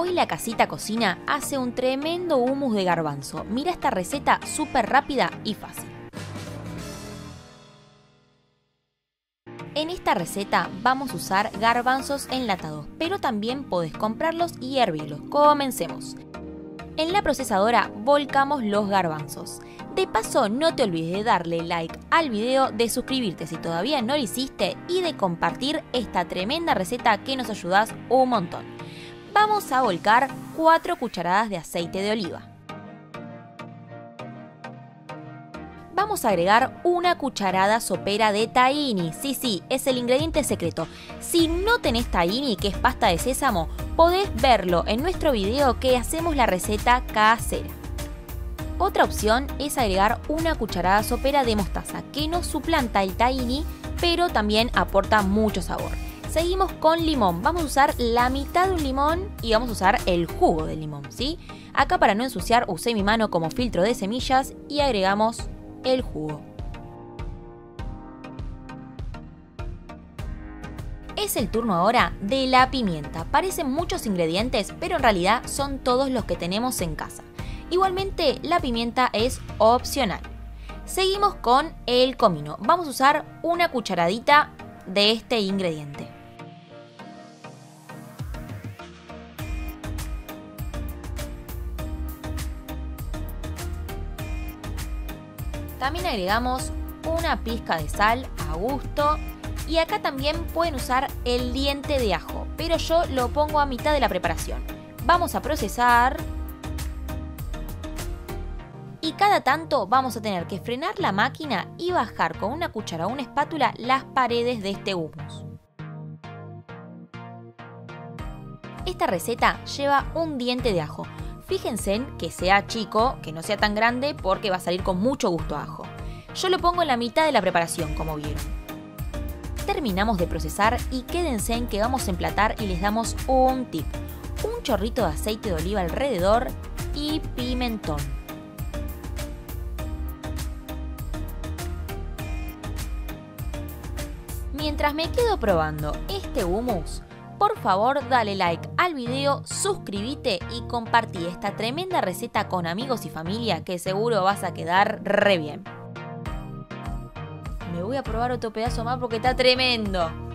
Hoy la casita cocina hace un tremendo hummus de garbanzo. Mira esta receta súper rápida y fácil. En esta receta vamos a usar garbanzos enlatados, pero también podés comprarlos y hervirlos. Comencemos. En la procesadora volcamos los garbanzos. De paso, no te olvides de darle like al video, de suscribirte si todavía no lo hiciste y de compartir esta tremenda receta que nos ayudas un montón vamos a volcar 4 cucharadas de aceite de oliva. Vamos a agregar una cucharada sopera de tahini. Sí, sí, es el ingrediente secreto. Si no tenés tahini, que es pasta de sésamo, podés verlo en nuestro video que hacemos la receta casera. Otra opción es agregar una cucharada sopera de mostaza, que no suplanta el tahini, pero también aporta mucho sabor. Seguimos con limón. Vamos a usar la mitad de un limón y vamos a usar el jugo del limón, ¿sí? Acá para no ensuciar usé mi mano como filtro de semillas y agregamos el jugo. Es el turno ahora de la pimienta. Parecen muchos ingredientes, pero en realidad son todos los que tenemos en casa. Igualmente, la pimienta es opcional. Seguimos con el comino. Vamos a usar una cucharadita de este ingrediente. También agregamos una pizca de sal a gusto y acá también pueden usar el diente de ajo, pero yo lo pongo a mitad de la preparación. Vamos a procesar y cada tanto vamos a tener que frenar la máquina y bajar con una cuchara o una espátula las paredes de este humus. Esta receta lleva un diente de ajo, Fíjense en que sea chico, que no sea tan grande porque va a salir con mucho gusto ajo. Yo lo pongo en la mitad de la preparación, como vieron. Terminamos de procesar y quédense en que vamos a emplatar y les damos un tip. Un chorrito de aceite de oliva alrededor y pimentón. Mientras me quedo probando este hummus, por favor dale like al video, suscríbete y compartí esta tremenda receta con amigos y familia que seguro vas a quedar re bien. Me voy a probar otro pedazo más porque está tremendo.